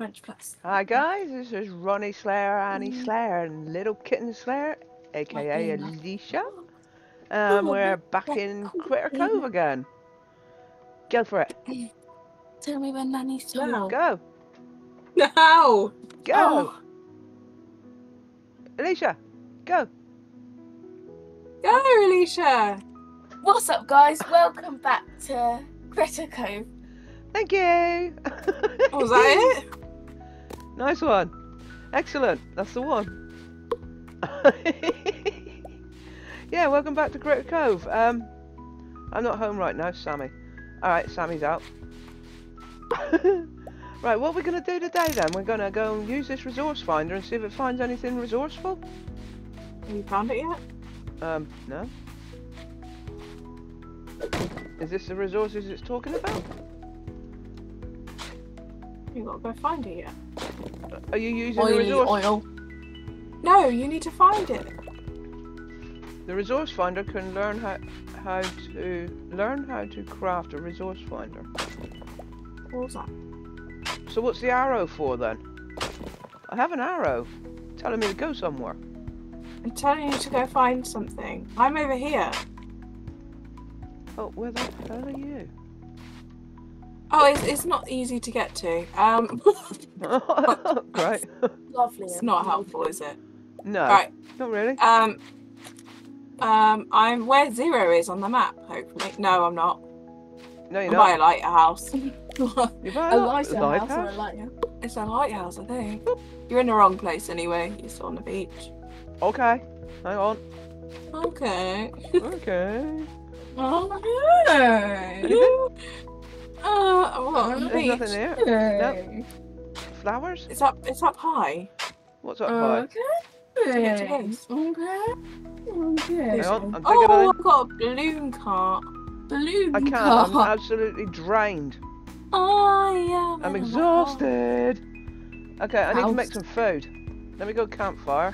French plus. Hi guys, this is Ronnie Slayer, Annie Mm. Slayer, and Little Kitten Slayer, aka being Alicia. Um, Oh, we're back in Critter Cove again. Go for it. Tell me when Nanny's told. Go. No! Go. Oh, Alicia, go. Go, Alicia! what's up, guys? Welcome back to Critter Cove. Thank you. Oh, was that it? Nice one. Excellent. That's the one. yeah, welcome back to Critter Cove. Um, I'm not home right now, Sammy. Alright, Sammy's out. right, what we're going to do today then? We're going to go and use this resource finder and see if it finds anything resourceful. Have you found it yet? Um, no. Is this the resources it's talking about? You gotta go find it yet. Are you using the resource? oil. No, you need to find it. The resource finder can learn how how to learn how to craft a resource finder. What was that? So what's the arrow for then? I have an arrow telling me to go somewhere. I'm telling you to go find something. I'm over here. Oh, where the hell are you? Oh, it's, it's not easy to get to. Um, Great. Lovely. it's not helpful, is it? No, Right. not really. Um, um, I'm where zero is on the map. Hopefully, no, I'm not. No, you're I'm by a lighthouse. You're by a a lighthouse or a lighthouse. lighthouse. It's a lighthouse, I think. You're in the wrong place anyway. You're still on the beach. Okay, hang on. Okay. Okay. Oh, Uh, what, There's nothing beach? there. okay. Flowers? It's up. It's up high. What's up high? Okay. Get to this. Okay. Okay. Hang on, I'm Oh. I've got a balloon cart. Balloon I can't. I'm absolutely drained. I am. I'm in a exhausted. Okay, I need to make some food. Let me go campfire.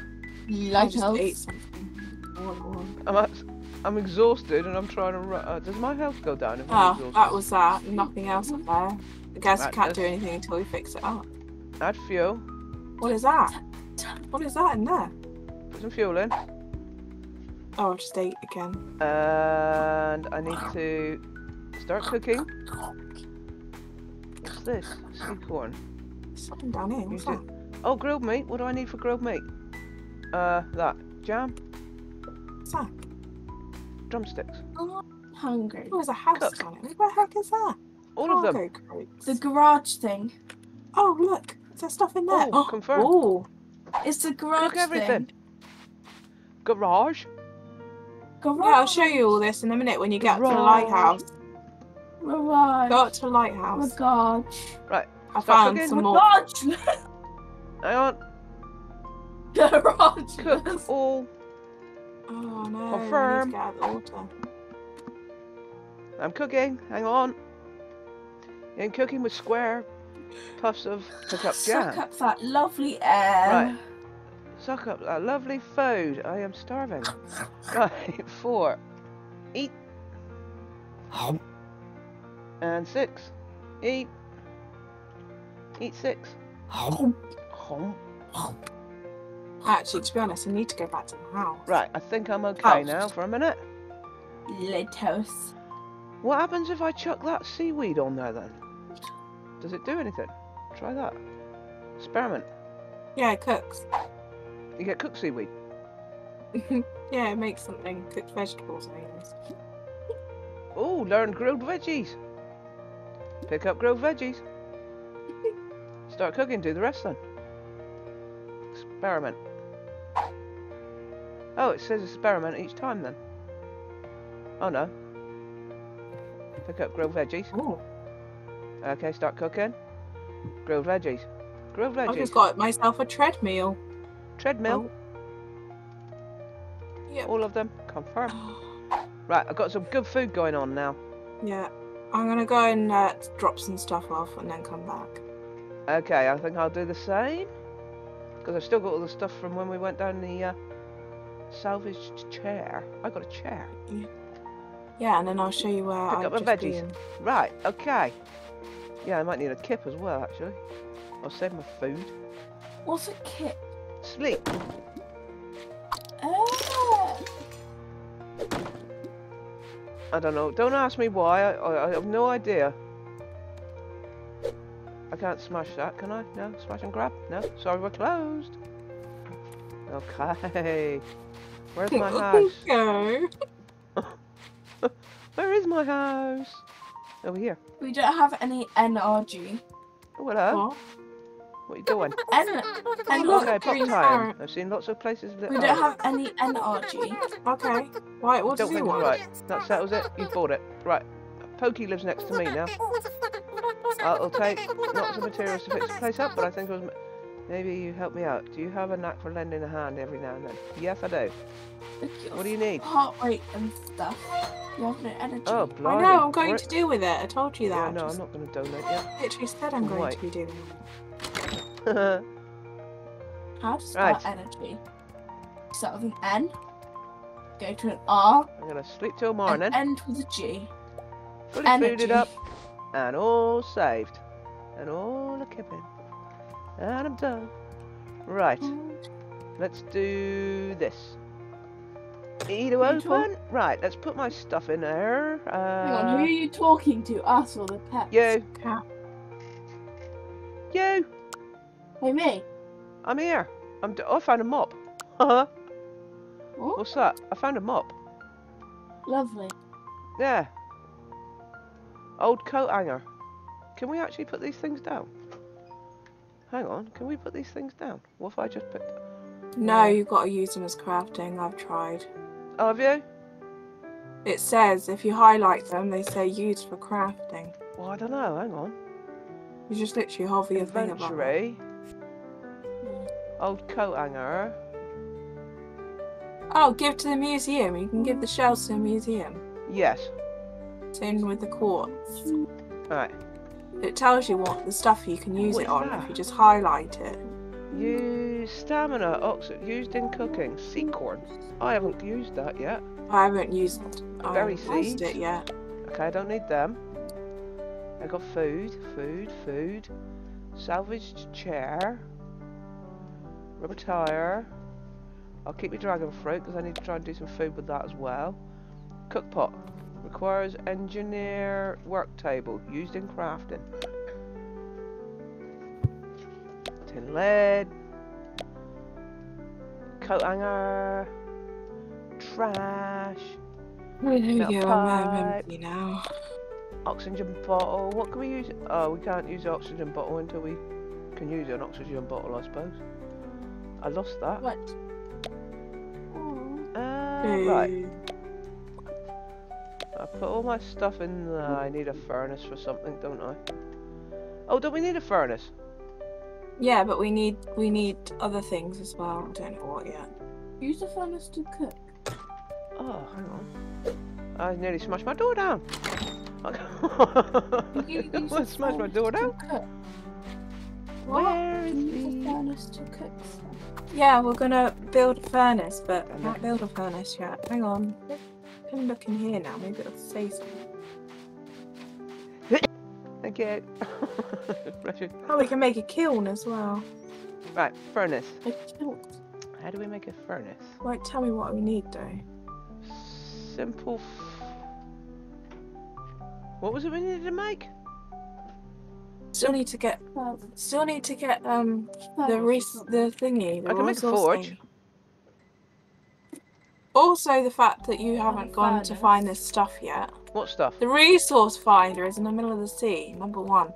hole. I just ate something. All in. I'm abs- I'm exhausted and I'm trying to. Ru- uh, does my health go down if I'm Oh, exhausted? that was that. Nothing else up there. I guess Right, we can't do anything until we fix it up. Add fuel. What is that? What is that in there? Put some fuel in. Oh, I just ate again. And I need to start cooking. What's this? Sweet corn. Something down here. What's that? Oh, grilled meat. What do I need for grilled meat? Uh, that. Jam. What's that? Drumsticks. Oh, I'm Hungry. Oh, there's a house Cook. on it. What the heck is that? All of them. Crates. The garage thing. Oh, look. Is there stuff in there? Oh, confirm. Oh, It's the garage Cook everything. thing. Garage. Garage. yeah, I'll show you all this in a minute when you get up to the lighthouse. Garage. Go up to the lighthouse. Garage. Right. I Stop found cooking. some more. Garage. Hang on. Garage. Cook all. Oh no, Confirm. we need to get out of the. I'm cooking. Hang on. In cooking with square puffs of pick up Suck up that lovely air. Right. Suck up that lovely food. I am starving. right, four. Eat. And six. Eat. Eat six. Home. Actually, to be honest, I need to go back to the house. Right, I think I'm okay House. now for a minute. Lighthouse. What happens if I chuck that seaweed on there then? Does it do anything? Try that. Experiment. Yeah, it cooks. You get cooked seaweed. yeah, it makes something. Cooked vegetables, I guess. Oh, learn grilled veggies. Pick up grilled veggies. Start cooking, do the rest then. Experiment. Oh, it says experiment each time then. Oh no. Pick up grilled veggies. Oh, Okay, start cooking. Grilled veggies. Grilled veggies. I just got myself a treadmill. Treadmill. Yep. All of them. Confirm. Right, I've got some good food going on now. Yeah, I'm gonna go and uh, drop some stuff off and then come back. Okay, I think I'll do the same. Because I've still got all the stuff from when we went down the uh, salvaged chair. I got a chair. Yeah, Yeah, and then I'll show you where Pick I've up just veggies. been. Right, okay. Yeah, I might need a kip as well, actually. I'll save my food. What's a kip? Sleep. Ah, I don't know. Don't ask me why. I, I, I have no idea. I can't smash that, can I? No? Smash and grab? No? Sorry, we're closed. Okay. Where's my house? Go. Where is my house? Over here. we don't have any NRG. Oh, hello. What? What are you doing? N- look, okay, pop time. carrot. I've seen lots of places that We don't have any NRG. Okay. Right, what don't does he want? right. That settles it. You bought it. Right. Pokey lives next to me now. I'll take lots of materials to fix the place up, but I think it was. Maybe you help me out. Do you have a knack for lending a hand every now and then? Yes, I do. Look at your What do you need? Heart rate and stuff. You have no energy. Oh, blimey. I know, I'm going to deal with it. I told you that. Yeah, no, I'm not going to donate yet. literally said I'm going to be doing it. How to spell Right. energy? Start with an N. Go to an R. I'm going to sleep till morning. And end with a G. Fully energy. fooded up. And all saved. And all a kipping. And I'm done. Right. Let's do this. E talk- open. Right, let's put my stuff in there. Uh, Hang on, who are you talking to? Us or the pets? You. Cat. You. Hey, me. I'm here. I'm. D- oh, I found a mop. Oh, What's that? I found a mop. lovely. Yeah. Old coat hanger. Can we actually put these things down? Hang on. Can we put these things down? What if I just put? No, you've got to use them as crafting. I've tried. Oh, have you? It says if you highlight them, they say use for crafting. Well, I don't know. Hang on. You just literally hover your thing above. Inventory. Hmm. Old coat hanger. Oh, give to the museum. You can give the shells to the museum. Yes. Same with the quartz. Right. It tells you what the stuff you can use What it on that? if you just highlight it. Use stamina oxide used in cooking. Sea corn. I haven't used that yet. I haven't used I Berry haven't used seeds. it yet. Okay, I don't need them. I got food, food, food. Salvaged chair. Rubber tire. I'll keep my dragon fruit because I need to try and do some food with that as well. Cook pot. Requires engineer work table used in crafting. Tin lead. Coat hanger. Trash. There you go, I'm empty now. Oxygen bottle. What can we use? Oh, we can't use the oxygen bottle until we can use an oxygen bottle, I suppose. I lost that. What? Oh. Uh, right. I put all my stuff in there. I need a furnace for something, don't I? Oh, don't we need a furnace? Yeah, but we need we need other things as well. I don't know what yet. Use the furnace to cook. Oh, hang on. I nearly smashed my door down. You can use I the smashed my door down. Where is You can use the furnace to cook stuff. Yeah, we're gonna build a furnace, but can't build a furnace yet. Hang on. Can look in here now. Maybe it'll say something. Thank you. Oh, we can make a kiln as well. right, furnace. I killed. How do we make a furnace? Wait, tell me what we need though. Simple. F- what was it we needed to make? Still need to get. Well, Still need to get um the res- the thingy. The I can make a forge. thing. Also, the fact that you haven't gone to find this stuff yet. What stuff? The resource finder is in the middle of the sea. Number one.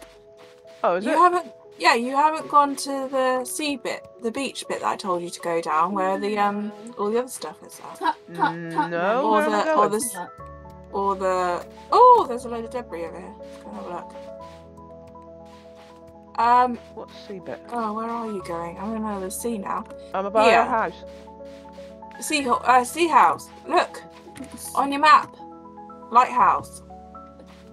Oh, is you it? haven't. Yeah, you haven't gone to the sea bit, the beach bit that I told you to go down, where the um all the other stuff is at. Tap, tap, tap. No, Or where am I the- or the Or the oh, there's a load of debris over here. Let's go and have a look. Um. What sea bit? Oh, where are you going? I'm in the middle of the sea now. I'm about Here. our house. Sea uh, sea house. Look on your map. Lighthouse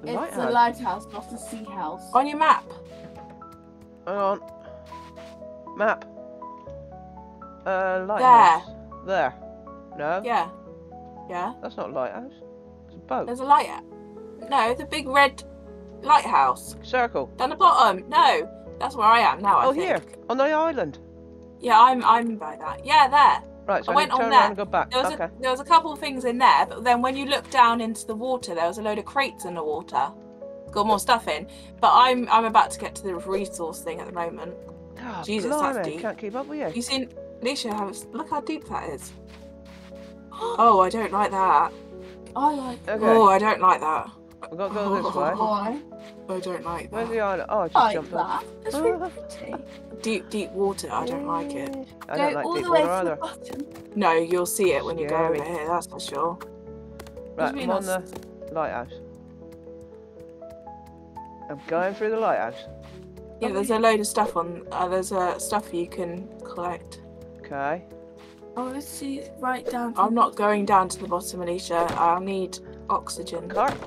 The It's a lighthouse. lighthouse, not a sea house. on your map. Hang on. Map. Uh, lighthouse. There. No, Yeah. Yeah. that's not a lighthouse. It's a boat. There's a light. No, the big red lighthouse Circle. down the bottom. No, That's where I am now. I oh, think. here on the island. Yeah, I'm I'm by that. Yeah, there. Right, so I I, went on there. and go back. There was okay. a there was a couple of things in there, but then when you look down into the water, there was a load of crates in the water. Got more stuff in, but I'm I'm about to get to the resource thing at the moment. God, Jesus, that's deep. Can't keep up with you. You seen Alicia? Have, look how deep that is. Oh, I don't like that. I like Okay, Oh, I don't like that. We've got to go this way. why. I don't like Where's that. the island? Oh, I just I like jumped off. that. It's really pretty. Deep, deep water. I don't like it. I don't Go like all deep the way water to the bottom. No, you'll see it when you go over here. That's for sure. Right, really I'm on the lighthouse. I'm going through the lighthouse. Yeah, there's a load of stuff on. Uh, there's uh, stuff you can collect. Okay. Oh, let's see right down. To I'm not going down to the bottom, Alicia. I'll need oxygen. Cart.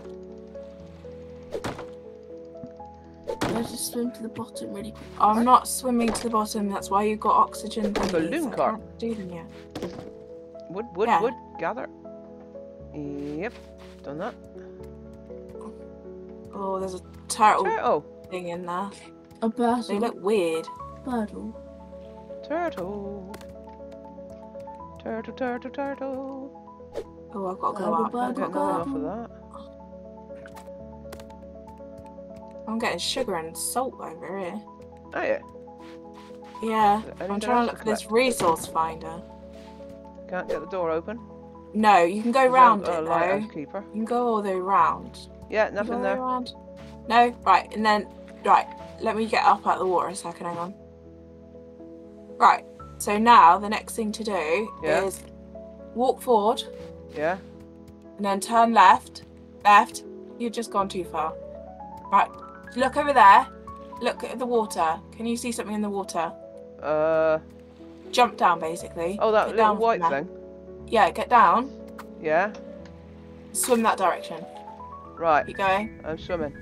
Bottom. Let's just swim to the bottom really quick. I'm not swimming to the bottom. That's why you've got oxygen. thingies. Balloon car. Do them yet. Wood, wood, Yeah. wood. Gather. Yep. Done that. Oh, there's a turtle Turtle. thing in there. A bird. They look weird. Birdle. Turtle. Turtle, turtle, turtle. Oh, I've got to go Birdle, up. I'm birdle, getting nothing off of that. I'm getting sugar and salt over here. Oh yeah. Yeah, I'm trying to look for this resource finder. Can't get the door open. No, you can go There's round it though. keeper. You can go all the way round. Yeah, nothing all the way there. round? No, right, and then right. Let me get up out the water a second. Hang on. Right. So now the next thing to do Yeah. is walk forward Yeah. and then turn left. Left. You've just gone too far. Right. Look over there. Look at the water. Can you see something in the water? Uh. Jump down, basically. Oh, that Get little white thing. Yeah, get down. Yeah. Swim that direction. Right. Keep going. I'm swimming.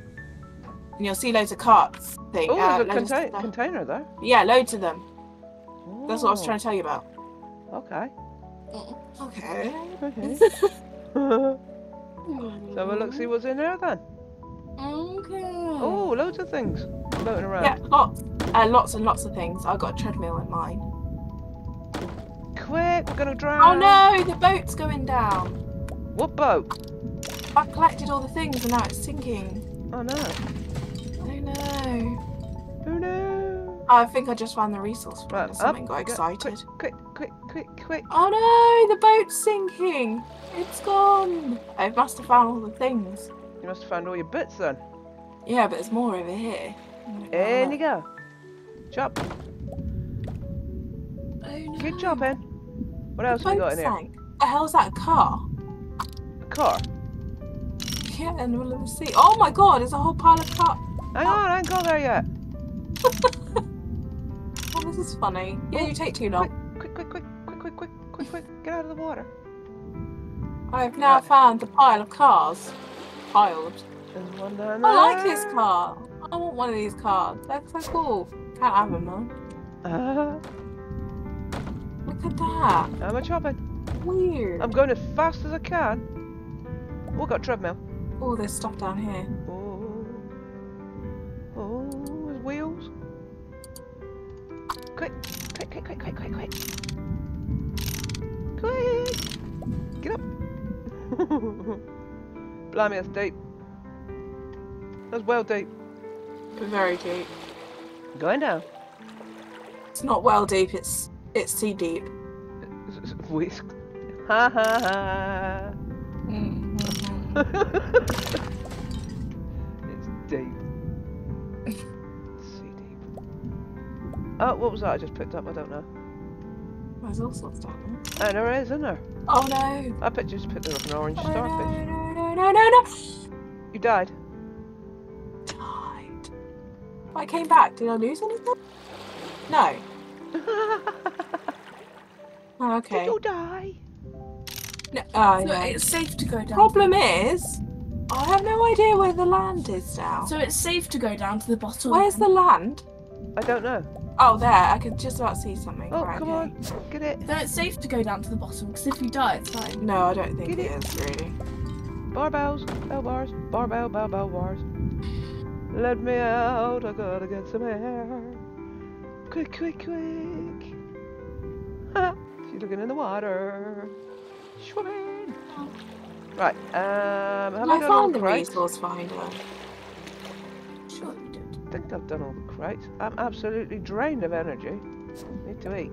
And you'll see loads of carts. Thing. Oh, uh, there's a contain- stuff. container there. Yeah, loads of them. That's what I was Oh, trying to tell you about. Okay. Okay. Okay. so we'll look see what's in there then. Okay. Oh, loads of things floating around. Yeah, lots. Uh, lots and lots of things. I've got a treadmill in mine. Quick, we're gonna drown. Oh no, the boat's going down. What boat? I've collected all the things and now it's sinking. Oh no. Oh no. Oh no. I think I just found the resource Right, finder. Something got go- excited. Quick, quick, quick, quick. Oh no, the boat's sinking. It's gone. I must have found all the things. You must have found all your bits then. Yeah, but there's more over here. I'm gonna go In you go. Chop. Oh, no. Keep chopping. What else The have we got in here? sank. The hell's that a car? A car. Yeah, in the middle of the sea. Oh my god, there's a whole pile of car. Hang on, I ain't got there yet. Oh, this is funny. Yeah, Oh, you take too long. Quick, quick, quick, quick, quick, quick, quick, quick. Get out of the water. I've now Right. found the pile of cars. Piled. There's one down I like this car. I want one of these cars. They're so cool. Can't have them though. Uh, Look at that. I'm a chopping. Weird. I'm going as fast as I can. Oh, got treadmill. Oh, there's stuff down here. Oh, oh, there's wheels. Quick, quick, quick, quick, quick, quick, quick. Quick! Get up! Blimey, that's deep. That's well deep. Very deep. Going down. It's not well deep. It's it's sea deep. Whisk. Ha ha ha. Mm-hmm. it's deep. Sea deep. Oh, what was that I just picked up? I don't know. There's all sorts down there. Oh, there is, isn't there? Oh no. I picked, just picked up an orange Oh, starfish. No, no, no. You died. Died. I came back. Did I lose anything? No. Oh, okay. Did you die? No, oh, So no. it's safe to go down. Problem is, I have no idea where the land is now. So it's safe to go down to the bottom. Where's the land? I don't know. Oh, there. I could just about see something. Oh, right, come okay. on. Get it. No, it's safe to go down to the bottom because if you die, it's fine. No, I don't think it it. is really. Barbells. Bell bars. Barbell, bell, bell bars. Let me out, I gotta get some air. Quick, quick, quick. Ha! She's looking in the water. Swimming. Right, um, have I I done all found the the crates? resource finder. Sure you did. I think I've done all the crates. I'm absolutely drained of energy. Need to eat.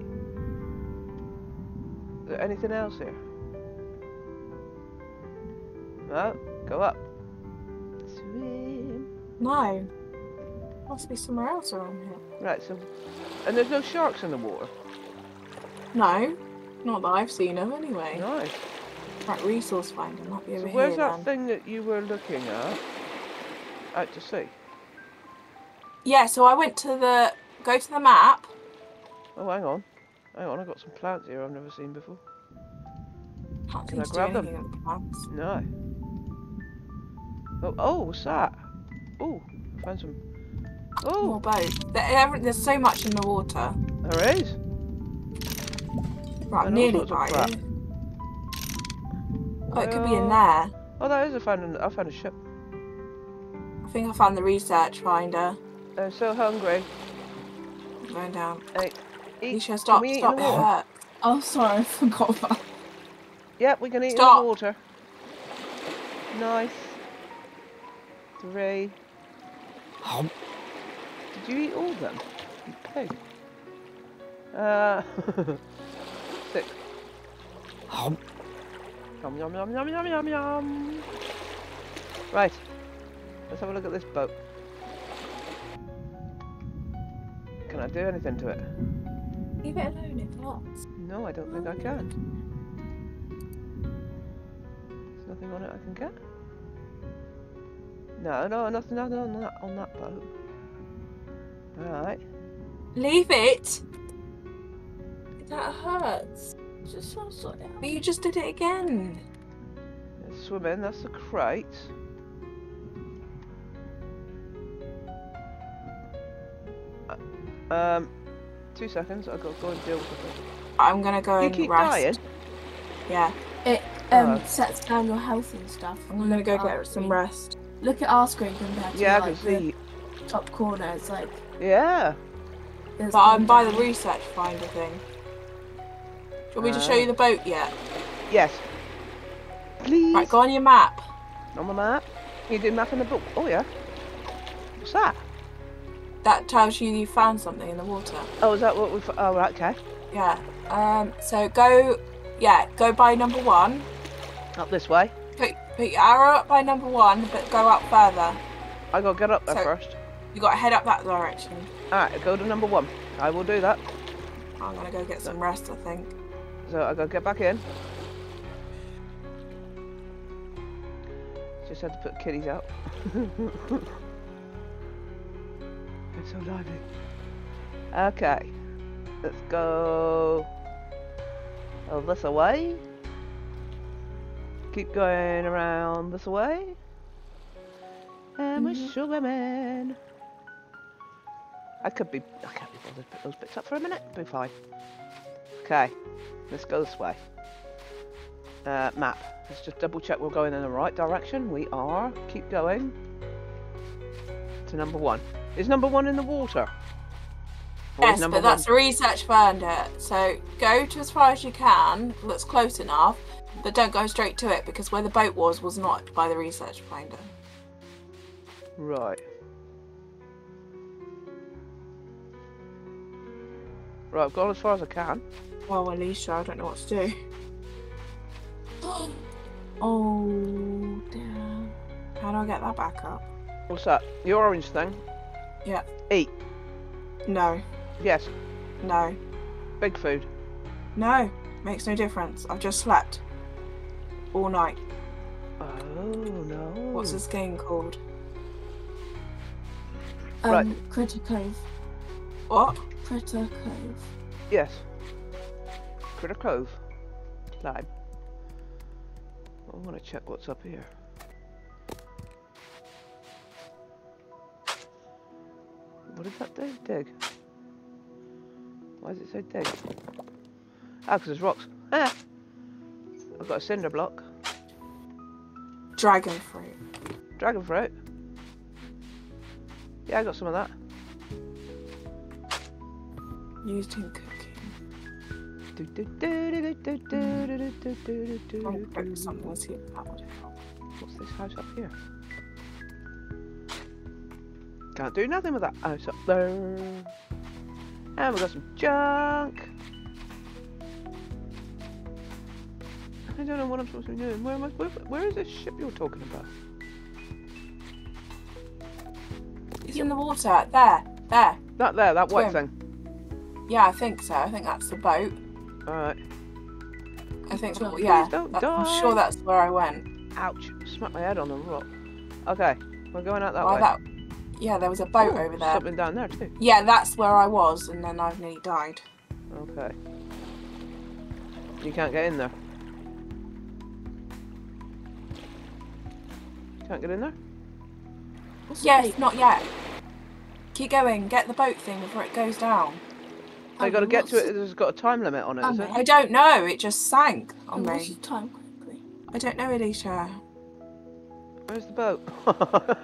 Is there anything else here? No? Go up. Swim. No. Must be somewhere else around here. Right, so... And there's no sharks in the water. No. Not that I've seen of anyway. Nice. Right, resource finder might be So where's here that then. thing that you were looking at? Out to sea. Yeah, so I went to the go to the map. Oh, hang on. Hang on, I've got some plants here I've never seen before. Can't Can I seem to do grab them? the plants. No. Oh, oh, what's that? Oh, found some. More Oh, boat. There, there- there's so much in the water. there is. Right, And nearly sorts of by Oh, it could be in uh, there. Oh, that is. I found. An, I found a ship. I think I found the research finder. I'm so hungry. I'm going down. Hey, eat. Alicia, stop, we eat in stop, the it water? hurts. Oh, sorry, I forgot that. Yep, we can eat in Stop. the water. Nice. Three. Did you eat all of them? You pig. Uh, six. Yum yum yum yum yum yum yum. Right. Let's have a look at this boat. Can I do anything to it? Leave it alone, it floats. No, I don't think I can. There's nothing on it I can get. No, no, nothing, nothing on that on that boat. Alright. Leave it. That hurts. Just want to sort it out. But you just did it again. Let's swim in, that's the crate. Uh, Um, two seconds, I've got to go and deal with something. I'm gonna go You and keep rest. dying? Yeah, It Um, Oh. sets down your health and stuff. I'm gonna go Our get some screen. rest. Look at our screen compared to Yeah, like, the top corner. It's like Yeah. But I'm by the research finder thing. Do you want me to show Ah. you the boat yet? Yes. Please. Right, go on your map. On the map. You did map in the book. Oh yeah. What's that? That tells you you found something in the water. Oh, is that what we? Oh, right. Okay. Yeah. Um. So go. Yeah. Go by number one. Up this way. Put, your arrow up by number one, but go up further. I gotta get up there So- first. You got to head up that direction. Alright, go to number one. I will do that. I'm gonna go get some rest. I think. So I gotta get back in. Just had to put kitties out. it's so lively. Okay. Let's go oh, this away. Keep going around this way. And we're Mm-hmm. Mhm. swimming. I could be I can't be bothered to put those bits up for a minute. Be fine. Okay. Let's go this way. Uh, map. Let's just double check we're going in the right direction. We are. Keep going. To number one. Is number one in the water? Or Yes, number but that's a research finder. So go to as far as you can. That's close enough, but don't go straight to it because where the boat was was not by the research finder. Right. Right, I've gone as far as I can. Well, Alicia, I don't know what to do. Oh damn. How do I get that back up? What's that? The orange thing? Yeah. Eat. No, Yes. no, Big food. no. Makes no difference. I've just slept all night. Oh no. What's this game called? Um, Right. Critter Cove. What? Critter Cove. Yes. Critter Cove. Lime. I want to check what's up here. What does that do? Dig. Why does it say dig? Ah, because there's rocks. Ah! I've got a cinder block. Dragon fruit. Dragon fruit. Yeah, I got some of that. Used in cooking. Do, do, do, do, do, do, do, do, do, do, do, I'll do, cook do. something, see if that would help. What's this house up here? Can't do nothing with that house up there. And we got some junk. I don't know what I'm supposed to be doing. Where am I? Where, where is this ship you're talking about? It's in the water. There. There. That there, that white Swim. thing. Yeah, I think so. I think that's the boat. All right. I think, oh, Please yeah. don't that- I'm sure that's where I went. Ouch! Smacked my head on the rock. Okay, we're going out that Well, way. that, yeah, there was a boat Oh, over there. Something down there too. Yeah, that's where I was, and then I've nearly died. Okay. You can't get in there. Can't get in there? What's Yes, date? not yet. Keep going. Get the boat thing before it goes down. I got to get to what's it. There's got a time limit on it, is Um, it? I don't know. It just sank the- on What's me. the time quickly? I don't know, Alicia. Where's the boat?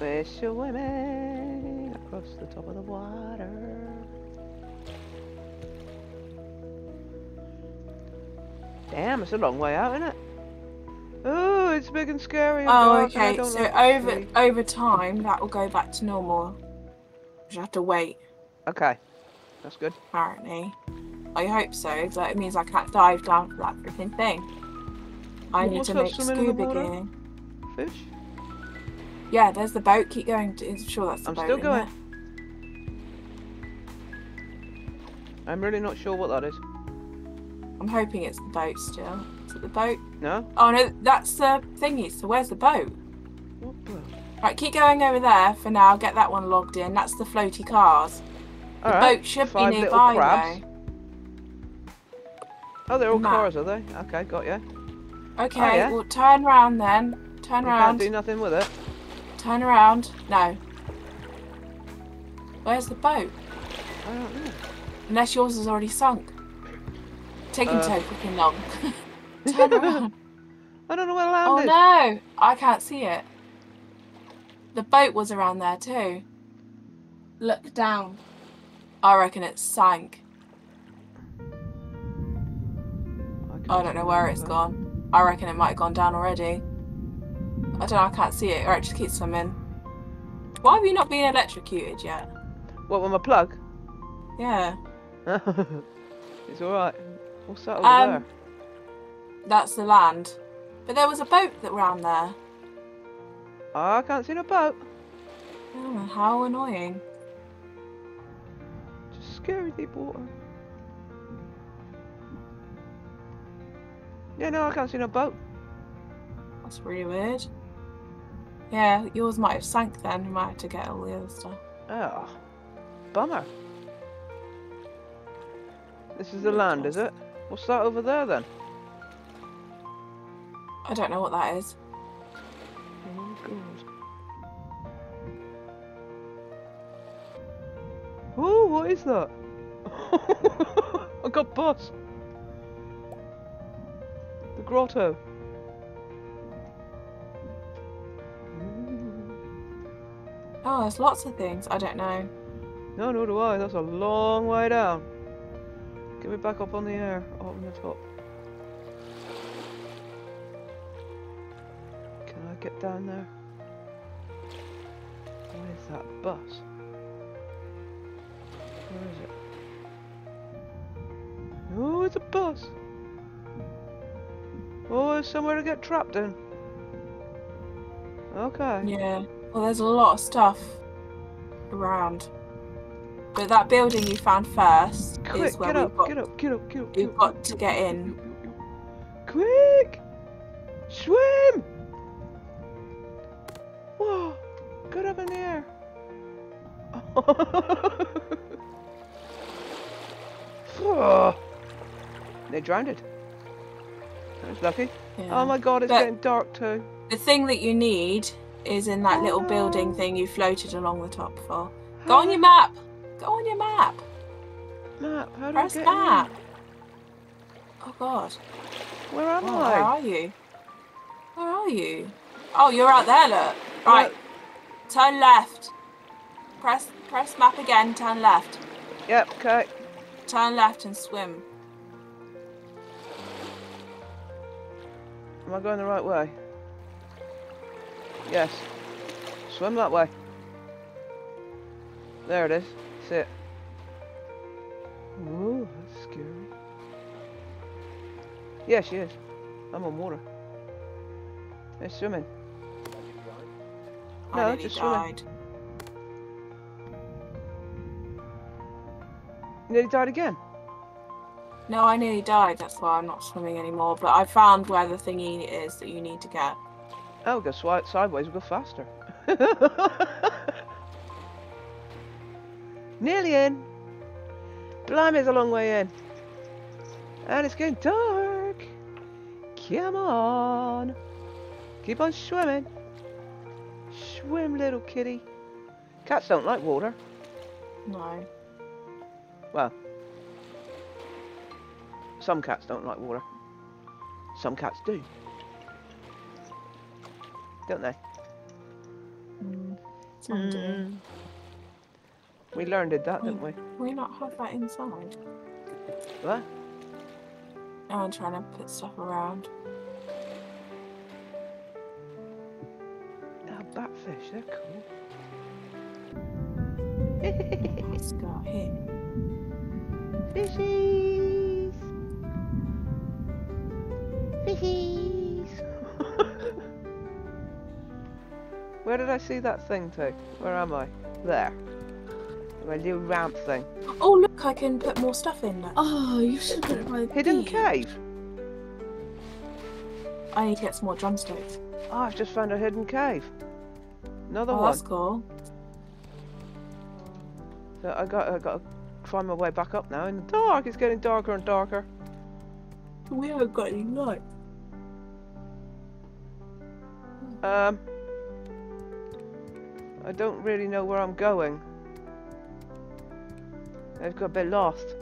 We're swimming across the top of the water. Damn, it's a long way out, isn't it? Oh, it's big and scary. and Oh, dark and I okay. So like over over time, that will go back to normal. You have to wait, Okay, that's good. apparently. I hope so. So it means I can't dive down for that freaking thing. I need to make swimming in the scuba gear. Fish? Yeah, there's the boat. Keep going. To, I'm sure that's the I'm boat. still isn't going. I'm really not sure what that is. I'm hoping it's the boat still. Is it the boat? No? Oh no, that's the thingy. So where's the boat? What? Right, keep going over there for now. Get that one logged in. That's the floaty cars. The Alright. boat should five be nearby crabs. though. Oh, they're all Map. cars, are they? Okay, got you. Okay, Oh, yeah? well turn round then. Turn You can't do nothing with it. Turn around. No. Where's the boat? I don't know. Unless yours is already sunk. Taking Uh. so freaking long. Turn around. I don't know where land oh no, I can't see it. The boat was around there too. Look down. I reckon it sank. can't I don't know where it's gone. I reckon it might have gone down already. I don't know, I can't see it. Alright, just keep swimming. Why have you not been electrocuted yet? What, with my plug? Yeah. it's alright. What's that over Um, there? That's the land. But there was a boat that ran there. Oh, I can't see no boat. Oh, how annoying. Just scary deep water. Yeah, no, I can't see no boat. That's really weird. Yeah, yours might have sank then. You might have to get all the other stuff. Oh, bummer. This is the land, is it? What's that over there then? I don't know what that is. Oh god. Oh, what is that? I got bus. The grotto. Oh, there's lots of things. I don't know. No, no do I. That's a long way down. Get me back up on the air, up on the top. Down there? Where's that bus? Where is it? Oh, it's a bus. Oh, it's somewhere to get trapped in. Okay. Yeah. Well, there's a lot of stuff around. But that building you found first Quick, is where get we've up, got, get up, get up, get up, get we've got to get in. Drowned it. That was lucky. Yeah. Oh my god, it's But- getting dark too. The thing that you need is in that little Oh, building thing you floated along the top for. Go on your map. Go on your map. map. How do Press I get map. Oh god. Where am Oh, where are you? Where are you? Oh, you're out there, look. Right. Turn left. Press press map again, turn left. Yep, okay. Turn left and swim. Am I going the right way? Yes. Swim that way. There it is. See it. Ooh, that's scary. Yeah, she is. I'm on water. It's swimming. I No, just swimming. died. You nearly died again. No, I nearly died. That's why I'm not swimming anymore. But I found where the thingy is that you need to get. Oh, go sideways, we'll go faster. Nearly in. Blimey, it's a long way in. And it's getting dark. Come on. Keep on swimming. Swim, little kitty. Cats don't like water. No. Well, some cats don't like water. Some cats do. Don't they? Mm. Some do. We learned it that, didn't we? We not have that inside? What? Oh, I'm trying to put stuff around. Oh, batfish, they're cool. Let's go here. Fishies! Fishies! Where did I see that thing to? Where am I? There. My little ramp thing. Oh, look, I can put more stuff in there. Oh, you should put it by the Hidden beach. cave? I need to get some more drumsticks. Oh, I've just found a hidden cave. Another Oh, one. that's cool. So I got I got to find my way back up now in the dark. It's getting darker and darker. We haven't got any light. Um, I don't really know where I'm going. I've got a bit lost.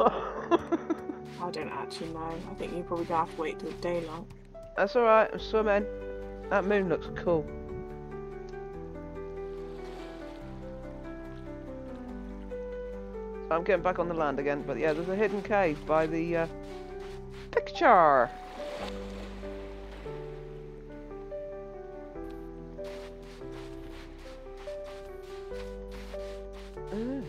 I don't actually know. I think you're probably gonna have to wait till daylight. That's alright, I'm swimming. That moon looks cool. I'm getting back on the land again, but yeah, there's a hidden cave by the uh, picture. Mm.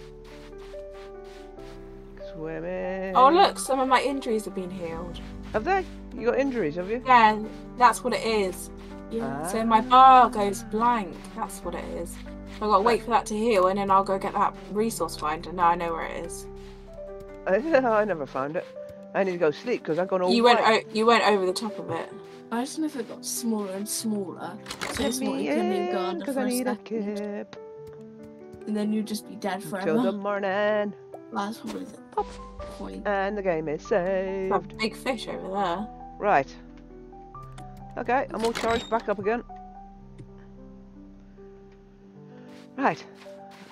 Swimming. Oh, look, some of my injuries have been healed. Have they? You got injuries, have you? Yeah, that's what it is. Yeah. So my bar goes blank. That's what it is. So I've got to wait for that to heal and then I'll go get that resource finder. Now I know where it is. I never found it. I need to go sleep because I've gone all You went o- you went over the top of it. I just know if it got smaller and smaller. So Let it's not me in in, Uganda 'cause for I a need a second. kip And then you'd just be dead until forever. the morning, That's probably the Pop. point. and the game is Got a big fish over there. Right. Okay, I'm all charged back up again. Right.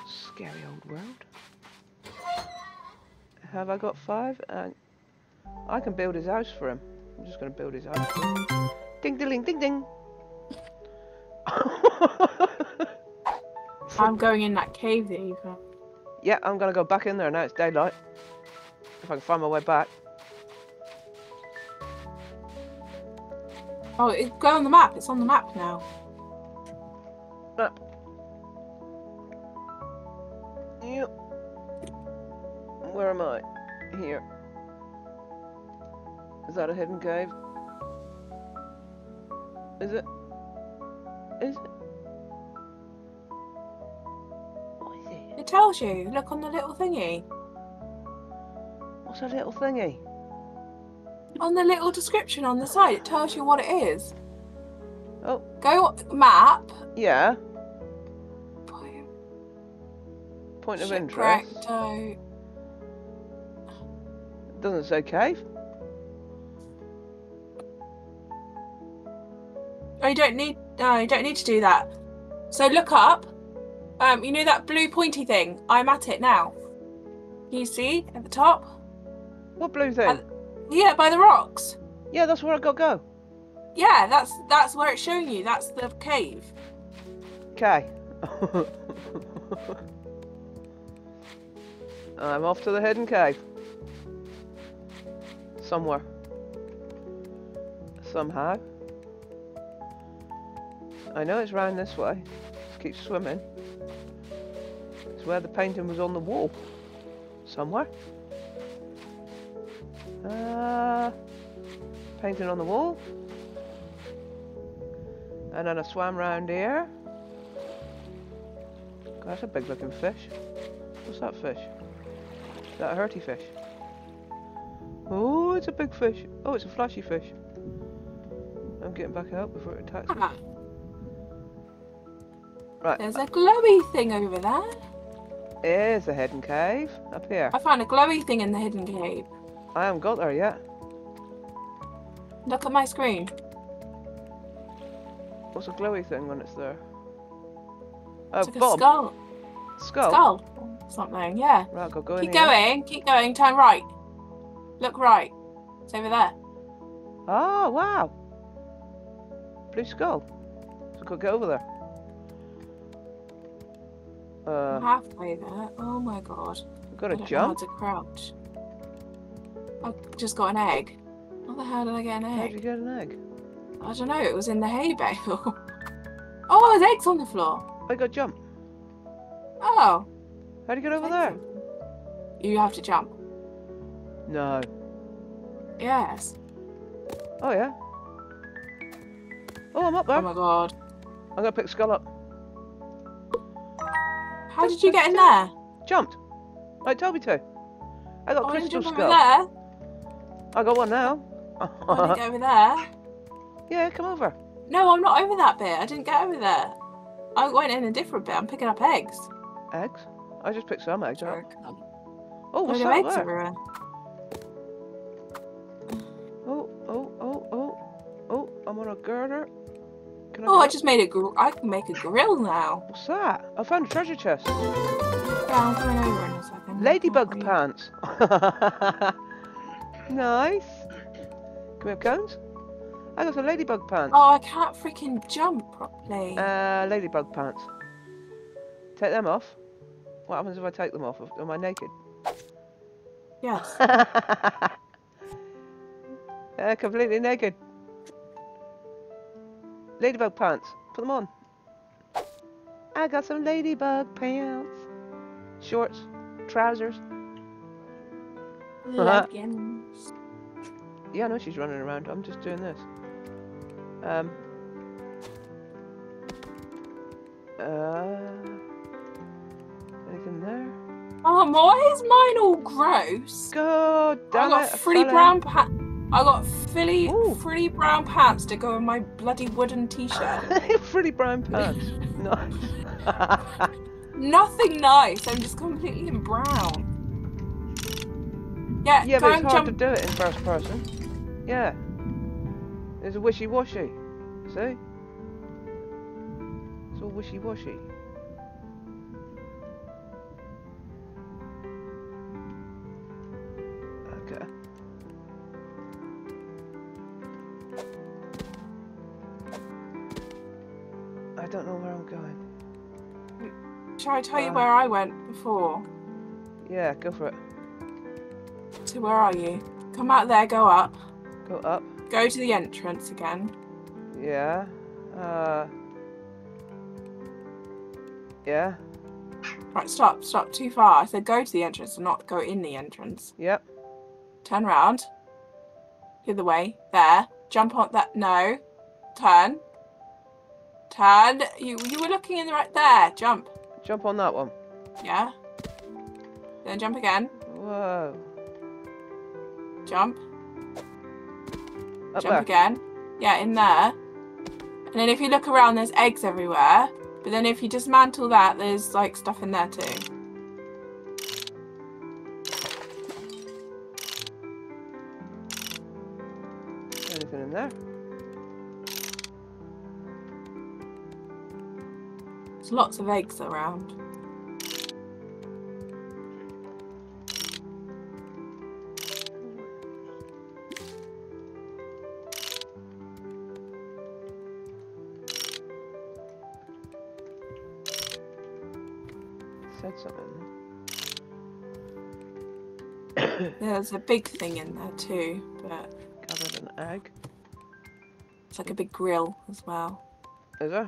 Scary old world. Have I got five? Uh, I can build his house for him. I'm just going to build his house. Ding, ding, ding, ding, ding. I'm going in that cave that you found. Um, yeah, I'm gonna go back in there now. It's daylight. If I can find my way back. Oh, it, go on the map. It's on the map now. Yep. Where am I? Here. Is that a hidden cave? Is it? Is it? Tells you. Look on the little thingy. What's a little thingy? On the little description on the side, it tells you what it is. Oh. Go map. Yeah. Point of Shipwreck, interest. Doesn't say cave. Oh, you don't need. No, you don't need to do that. So look up. Um, you know that blue pointy thing? I'm at it now. Can you see at the top? What blue thing? Yeah, by the rocks. yeah, that's where I got go. Yeah, that's that's where it's showing you. That's the cave. Okay. I'm off to the hidden cave. Somewhere. Somehow. I know it's round this way. Just keep swimming. It's where the painting was on the wall. Somewhere. Uh, painting on the wall. And then I swam round here. God, that's a big looking fish. What's that fish? Is that a hurty fish? Oh, it's a big fish. Oh, it's a flashy fish. I'm getting back out before it attacks me. Ah, Right, there's a glowy thing over there. Here's a hidden cave. Up here. I found a glowy thing in the hidden cave. I haven't got there yet. Look at my screen. What's a glowy thing when it's there? Oh, It's like a Bob. skull. Skull. Skull. Something, yeah. Right, go go in Keep here. going, keep going, turn right. Look right. It's over there. Oh, wow. Blue skull. So go get over there. Uh, Halfway there. Oh my god. I've got I to jump. know to crouch. I've just got an egg. How the hell did I get an egg? How did you get an egg? I don't know, it was in the hay bale. oh, there's eggs on the floor. I got to jump. Oh. How do you get over there? You have to jump. No. Yes. Oh, yeah. Oh, I'm up there. Oh my god. I'm to pick skull up. How did you get in there? Jumped. Like told me to. I got Oh, crystal skull. over there. I got one now. I didn't over there. yeah, come over. No, I'm not over that bit. I didn't get over there. I went in a different bit. I'm picking up eggs. Eggs. I just picked some eggs up. Oh, what's that eggs there? everywhere. Oh, oh, oh, oh, oh! I'm on a girder. Can I? Oh, I just made a gr- I can make a grill now. What's that? I found a treasure chest. Yeah, I'm coming over in a second. Ladybug pants. nice. Can we have cones? I got some ladybug pants. Oh, I can't freaking jump properly. Uh, ladybug pants. Take them off. What happens if I take them off? Am I naked? yes. uh, completely naked. Ladybug pants. Put them on. I got some ladybug pants. Shorts. Trousers. Leggings. Yeah, I know she's running around. I'm just doing this. Um. Uh. Anything there? Oh, why is mine all gross? God I damn got it! fell brown pa- I got frilly, Ooh. frilly brown pants to go in my bloody wooden t-shirt. frilly brown pants. nice. Nothing nice. I'm just completely in brown. Yeah, yeah, but it's hard to do it in first person. Yeah. It's a wishy-washy. See? It's all wishy-washy. Shall I tell you where I went before? Yeah, go for it. So where are you? Come out there, go up. Go up. Go to the entrance again. Yeah. Uh. Yeah. Right, stop, stop, too far. I said go to the entrance and not go in the entrance. Yep. Turn round. The other way. There. Jump on that. No. Turn. Turn. You you were looking in the right there. Jump. Jump on that one. Yeah. Then jump again. Whoa. Jump. Up jump there. again. Yeah, in there. And then if you look around, there's eggs everywhere. But then if you dismantle that, there's like stuff in there too. There's lots of eggs around. There's a big thing in there too, but covered in egg. It's like a big grill as well. Is it?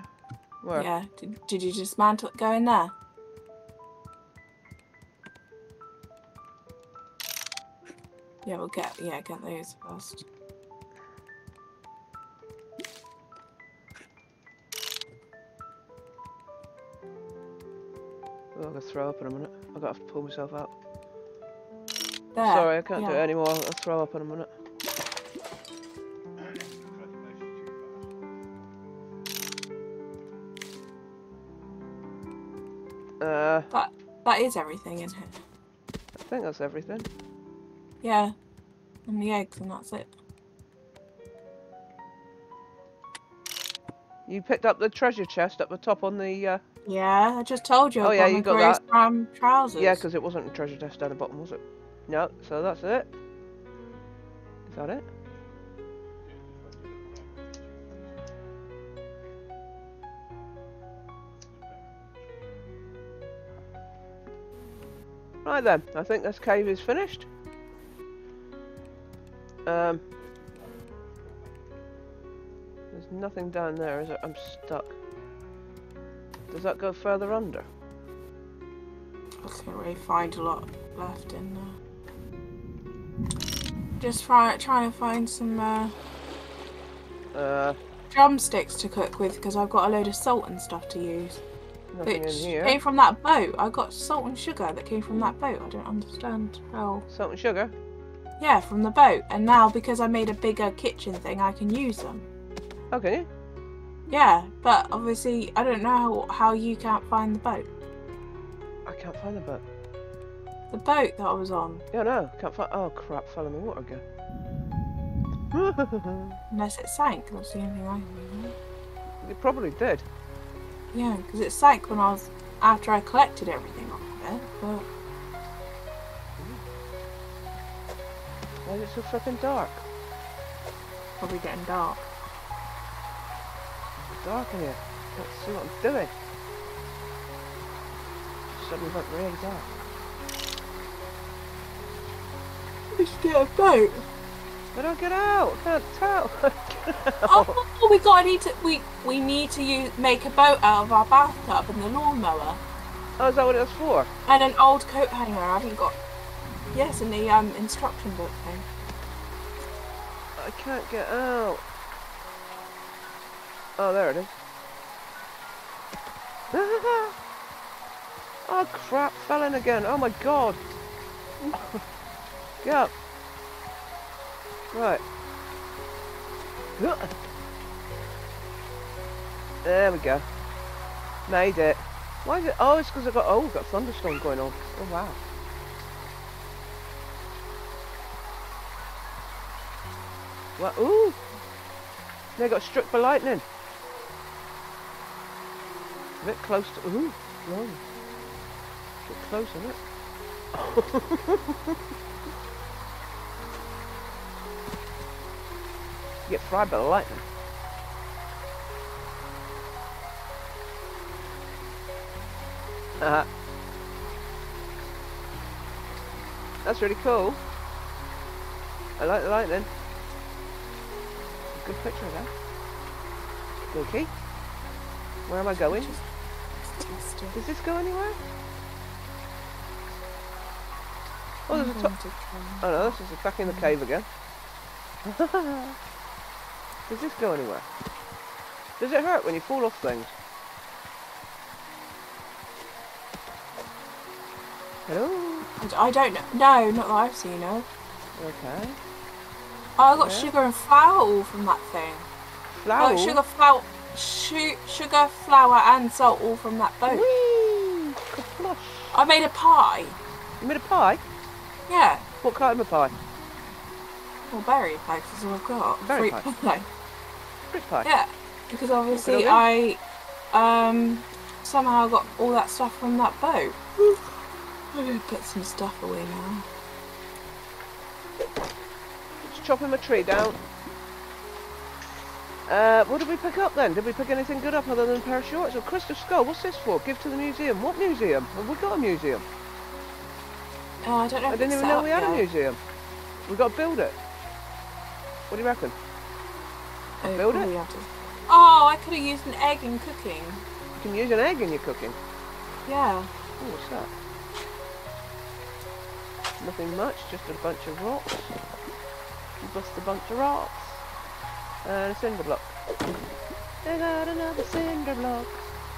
Where? Yeah. Did, did you dismantle it? Go in there. Yeah, we'll get yeah get those first. Oh, I'm gonna throw up in a minute. I've got to pull myself out. There. Sorry, I can't do it anymore. I'll throw up in a minute. That is everything, isn't it? I think that's everything. Yeah. And the eggs, and that's it. You picked up the treasure chest up the top on the, uh, Yeah, I just told you. Oh, yeah, you got that. Brown trousers. yeah, because it wasn't a treasure chest down the bottom, was it? No, so that's it. Is that it? Right then, I think this cave is finished. Um, there's nothing down there, is it? I'm stuck. Does that go further under? I can't really find a lot left in there. Just try, trying to find some uh, Uh, drumsticks to cook with because I've got a load of salt and stuff to use. Nothing Which came from that boat. I got salt and sugar that came from that boat. I don't understand how. Salt and sugar. Yeah, from the boat. And now because I made a bigger kitchen thing, I can use them. Okay. Yeah, but obviously I don't know how, how you can't find the boat. I can't find the boat. The boat that I was on, Yeah, no, can't find. Oh crap! Fell in the water again. unless it sank. That's the only thing I can it probably did. Yeah, because it sank when I was after I collected everything off of it. But Why is it so flipping dark? probably getting dark. It's dark in here. Can't see what I'm doing. Suddenly went really dark. We should get a boat. I don't get out. I can't tell. out. Oh, we got need to we we need to use make a boat out of our bathtub and the lawnmower Oh, is that what it was for? and an old coat hanger. I haven't got. Yes, in the um instruction book thing. I can't get out. Oh, there it is. oh crap! Fell in again. Oh my god. Get up. Right. There we go. Made it. Why is it? Oh, it's because I got. Oh, we've got a thunderstorm going on. Oh wow. What? Ooh. They got struck by lightning. A bit close to. Ooh. No. A bit close, isn't it? you get fried by the lightning. Uh, that's really cool. I like the lightning. Good picture of that. Okay. Where am I going? Does this go anywhere? Oh, there's a top. Oh no, this is back in the cave again. Does this go anywhere? Does it hurt when you fall off things? Hello? I don't know. No, not that I've seen of. Okay. Oh, I got Yeah. sugar and flour all from that thing. Flower? Oh, sugar, flour, su- sugar, flour, and salt all from that boat. Whee! I made a pie. You made a pie? Yeah. What kind of a pie? Well, berry pie 'cause all I've got. Berry Fruit pie. pie. Fruit pie. Yeah, because obviously I um somehow got all that stuff from that boat. I'm gonna put some stuff away now. Just chopping my tree down. Uh, what did we pick up then? Did we pick anything good up other than a pair of shorts? Or crystal skull? What's this for? Give to the museum. What museum? Have we got a museum? Oh, I don't know. I didn't even know we had a museum. We've got to build it. What do you reckon? Oh, Build it? have to- Oh, I could have used an egg in cooking. You can use an egg in your cooking. Yeah. Oh, what's that? Nothing much, just a bunch of rocks. You bust a bunch of rocks. And a cinder block. They got another cinder block.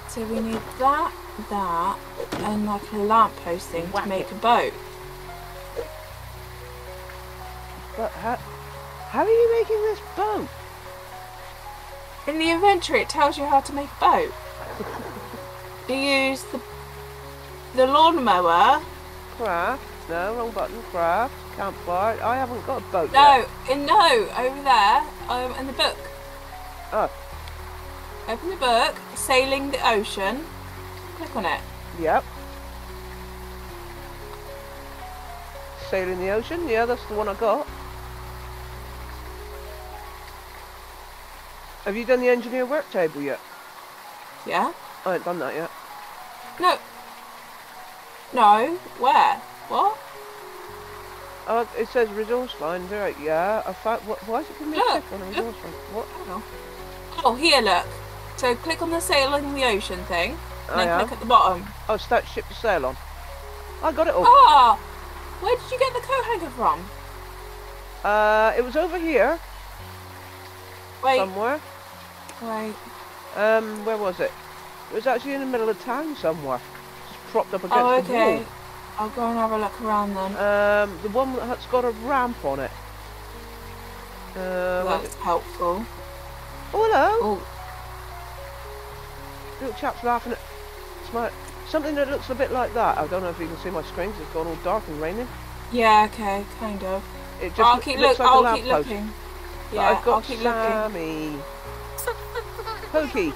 So we need that, that, and like a lamppost thing Whack to make it. a boat. But how, how are you making this boat? In the inventory, it tells you how to make a boat. You use the the lawnmower. Craft. No, wrong button. Craft. Can't Campfire. I haven't got a boat No, yet. in no, over there, um, in the book. Oh, Open the book, sailing the ocean. Click on it. yep. Sailing the ocean. Yeah, that's the one I got. Have you done the engineer work table yet? Yeah. I haven't done that yet. No. No. Where? What? Oh, it says resource finder. Yeah, I found. What, why is it giving me a Look, tick on a look. resource finder? What? Oh. Oh, here, look. So click on the sailing the ocean thing, and I then am. click at the bottom. Oh, start ship to sail on. I got it all. Ah, where did you get the coat hanger from? Uh, it was over here Wait, somewhere. Wait. Um, where was it? It was actually in the middle of town somewhere. It's propped up against Oh, the okay. I'll go and have a look around then. Um, the one that's got a ramp on it. Uh, That's it? helpful. oh, hello. Oh, Little chap's laughing at my something that looks a bit like that. I don't know if you can see my screen 'cause it's gone all dark and raining. yeah, okay, kind of. It just I'll keep looks look. like a I'll keep looking. Yeah, I've got I'll keep looking. Pokey.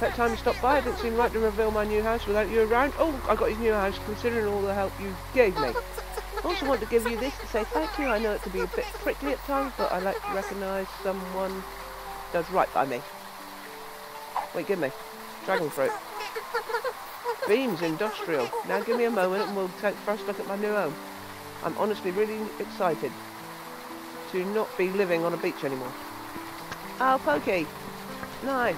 That time you stopped by, it didn't seem right to reveal my new house without you around. Oh, I got his new house, considering all the help you gave me. I also want to give you this to say thank you. I know it can be a bit prickly at times, but I like to recognise someone does right by me. Wait, give me. Dragon fruit. Beams Industrial. Now give me a moment and we'll take first look at my new home. I'm honestly really excited to not be living on a beach anymore. Oh, Pokey. Nice.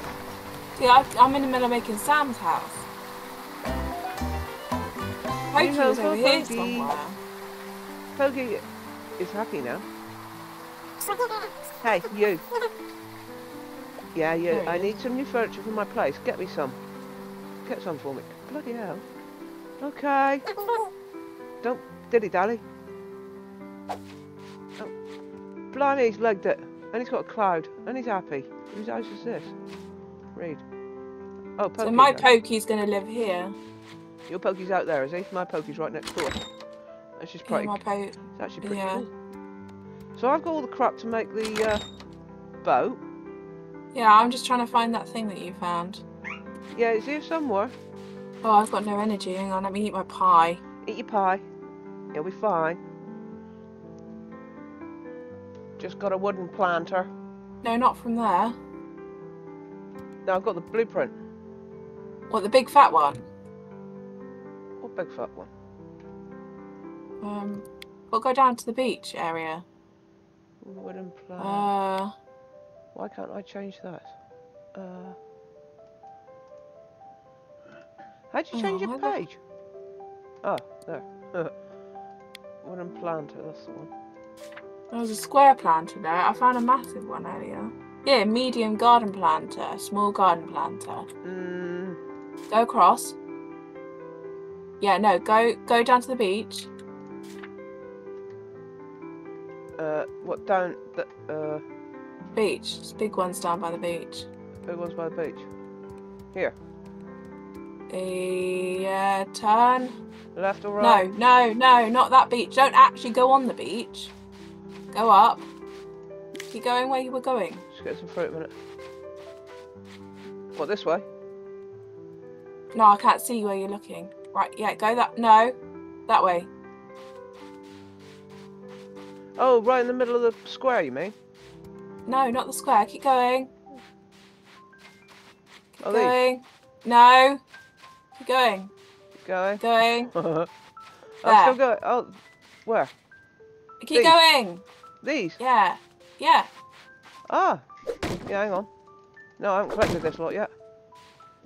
See, I, I'm in the middle of making Sam's house. Pokey was over here somewhere. Pokey is happy now. Hey, you. Yeah, you. There he I need some new furniture for my place. Get me some. Get some for me. Bloody hell. Okay. Don't dilly dally. Oh. Blimey, he's legged it. And he's got a cloud. And he's happy. Whose house is this? Read. Oh, Pokey. So my. Pokey's going to live here. Your Pokey's out there, is he? My Pokey's right next door. That's just Yeah, pretty. my po- It's actually pretty yeah. cool. So I've got all the crap to make the uh, boat. yeah, I'm just trying to find that thing that you found. Yeah, it's here somewhere. Oh, I've got no energy. Hang on, let me eat my pie. Eat your pie. You'll be fine. Just got a wooden planter. No, not from there. Now I've got the blueprint. What, the big fat one? What big fat one? Um, we'll go down to the beach area. Wooden planter. Uh, Why can't I change that? Uh, how'd you change Oh, your page? Oh, there. wooden planter, that's the one. There was a square planter there. I found a massive one earlier. Yeah, medium garden planter, small garden planter. Mm, Go across. Yeah, no, go go down to the beach. uh, what down the uh, Beach. There's big ones down by the beach. big ones by the beach? Here, Yeah, turn. left or right? No, no, no, not that beach. Don't actually go on the beach. Go up. Keep going where you were going. Just get some fruit a minute. What this way? No, I can't see where you're looking. Right, yeah, go that. No, that way. Oh, right in the middle of the square, you mean? No, not the square. Keep going. Oh, these. going. No. Keep going. Keep Going. Going. I'm still going. Oh, where? Keep These. going. These? Yeah. Yeah. Ah. Yeah, hang on. No, I haven't collected this lot yet.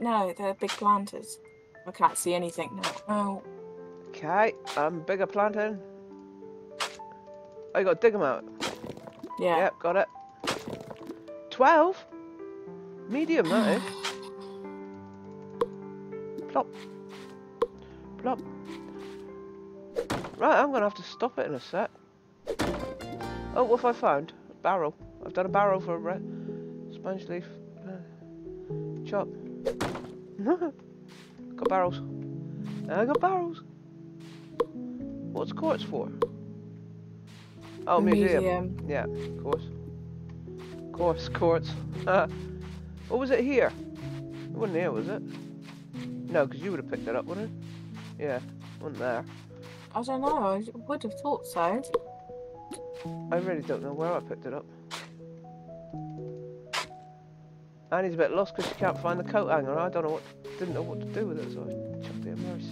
No, they're big planters. I can't see anything now. Oh. Okay, I'm bigger planting. Oh, you got to dig them out. Yeah. Yep, got it. 12? Medium, that is. Plop. Plop. Right, I'm going to have to stop it in a sec. Oh, what have I found? A barrel. I've done a barrel for a sponge leaf. Uh, chop. got barrels. I got barrels. What's quartz for? Oh, museum. Yeah, of course. Of course, courts. Uh, what was it here? It wasn't here, was it? No, because you would have picked it up, wouldn't it? Yeah, wasn't there. I don't know. I would have thought so. I really don't know where I picked it up. Annie's a bit lost because she can't find the coat hanger. I don't know what, didn't know what to do with it, so I chucked it in Mary's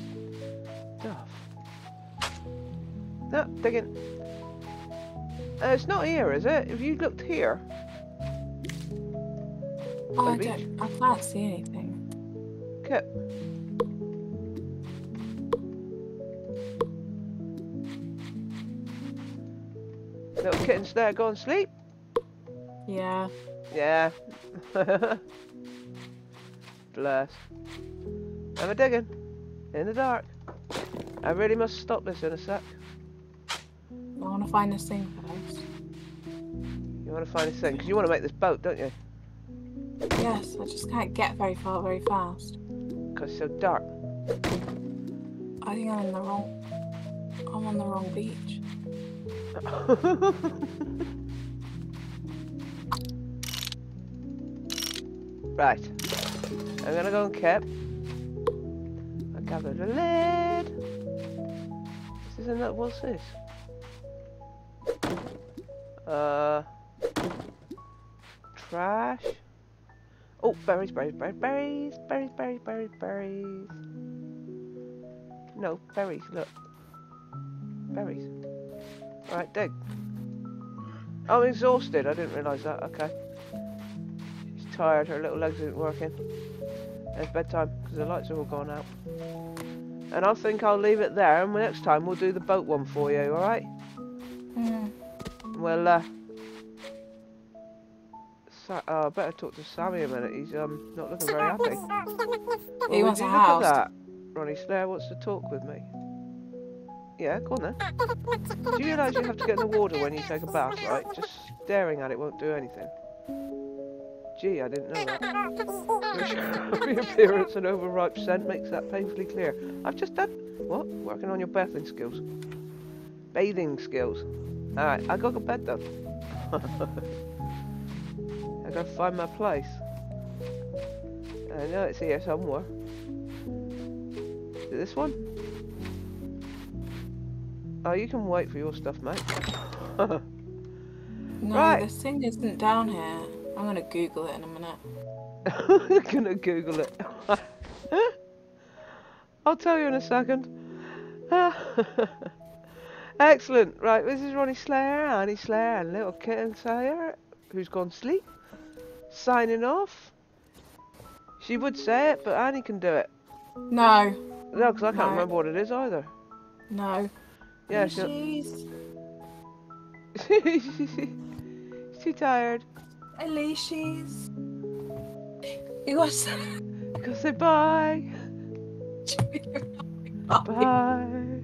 stuff. No, digging. Uh, it's not here, is it? Have you looked here? Oh, I don't. I can't see anything. Kit. Little kitten's there, go and sleep. Yeah. Yeah. Bless. I'm a digging. In the dark. I really must stop this in a sec. I want to find this thing first. You want to find this thing? Because you want to make this boat, don't you? Yes, I just can't get very far very fast. Because it's so dark. I think I'm in the wrong. I'm on the wrong beach. right. I'm gonna go and cap. I gathered a lid. This isn't that. What's this? Uh. Trash. Oh, berries, berries, berries, berries, berries, berries, berries, berries. No, berries, look. Berries. Alright, dig. I'm exhausted, I didn't realise that, okay. She's tired, her little legs isn't working. It's bedtime, because the lights are all gone out. And I think I'll leave it there, and next time we'll do the boat one for you, alright? Mm. Well, uh... Sa- oh, I better talk to Sammy a minute, he's um not looking very happy. He Well, wants would a house. Look at that. Ronnie Slayer wants to talk with me. Yeah, go on then. Do you realise you have to get in the water when you take a bath, right? Just staring at it won't do anything. Gee, I didn't know that. appearance and overripe scent makes that painfully clear. I've just done... What? Working on your bathing skills. Bathing skills. Alright, I got to bed though. I gotta find my place. Uh, I know it's here somewhere. Is it this one? Oh, you can wait for your stuff, mate. No, Right. this thing isn't down here. I'm gonna Google it in a minute. I'm gonna Google it. I'll tell you in a second. Excellent. Right, this is Ronnie Slayer, Annie Slayer, and Little Kitten Slayer, who's gone sleep. Signing off. She would say it, but Annie can do it. No, No, because I can't No. remember what it is either. no. Yeah. She's she's too tired. Alicia's. You got Go say bye. Bye.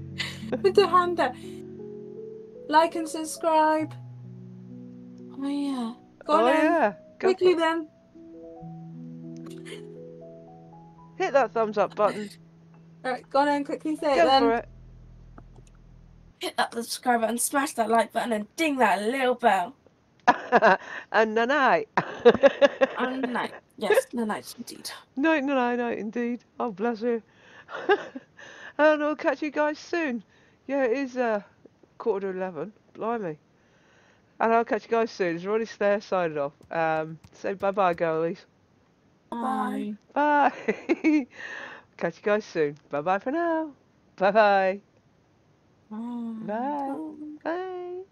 Put the hand there. Like and subscribe. Oh yeah. Go oh then. yeah. Go Quickly then. hit that thumbs up button. Alright, go on then. Quickly say it Go then. for it. Hit that subscribe button, smash that like button, and ding that little bell. and night night. And night. Yes, no night indeed. night night night indeed. Oh bless you. and I'll catch you guys soon. Yeah, it is uh quarter to eleven. Blimey. And I'll catch you guys soon. It's already there signing off. Um say bye bye girlies. Bye. Bye. Catch you guys soon. Bye bye for now. Bye bye. Bye. Bye.